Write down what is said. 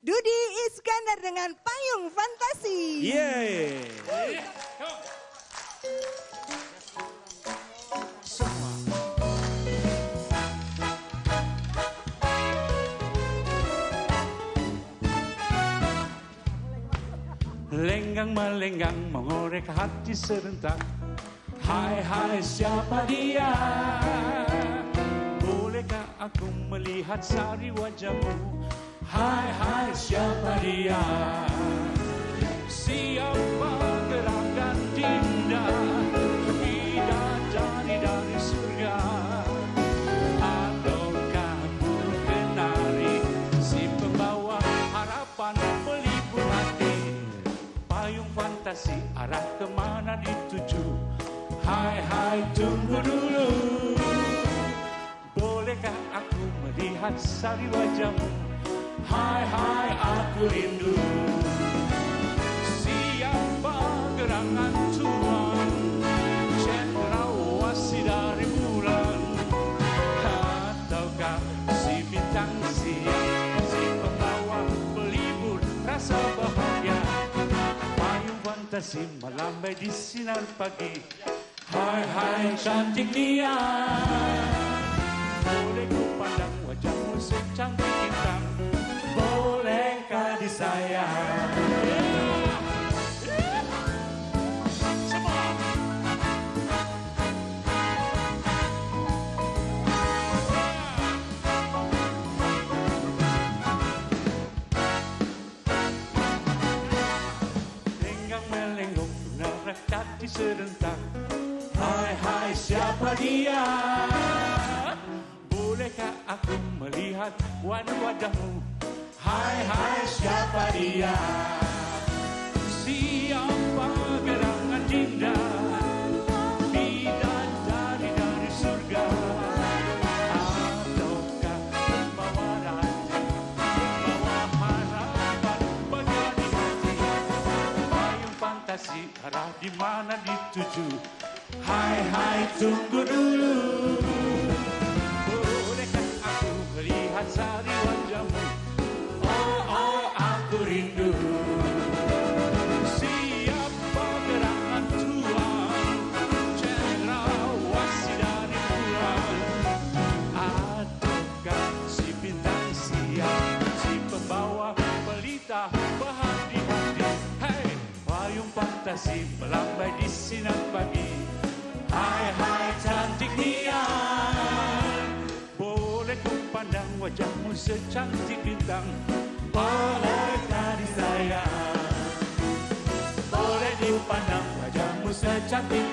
Dudi Iskandar dengan payung fantasi. Yeay. Lenggang melenggang mengorek hati serentak Hai hai siapa dia Bolehkah aku melihat sari wajahmu Hai hai siapa dia? Siapa gerangan dinda? Bidadari dari surga. Ataukah burung kenari Si pembawa harapan pelipur hati? Payung fantasi arah ke mana dituju? Hai hai tunggu dulu. Bolehkah aku melihat sari wajahmu Hai hai aku rindu. Siapa gerangan Tuhan Cendrawasih dari bulan. Ataukah si bintang siang Si pembawa pelibur rasa bahagia? Payung fantasi melambai di sinar pagi. Hai hai cantik dia. Boleh ku pandang wajahmu secantik serentak. Hai hai siapa dia? Bolehkah aku melihat wajahmu Hai hai siapa dia Fantasi arah di mana dituju. Hai hai tunggu dulu. Bolehkah aku melihat sari wajahmu? Oh oh aku rindu. Si pelita fantasi melambai di sinar pagi. Hai hai cantik nian Boleh ku pandang wajahmu secantik bintang. Bolehkah disayang Boleh dipandang wajahmu secantik